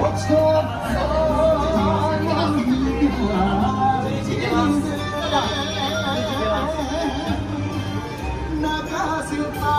What's going on? Nakasilpa.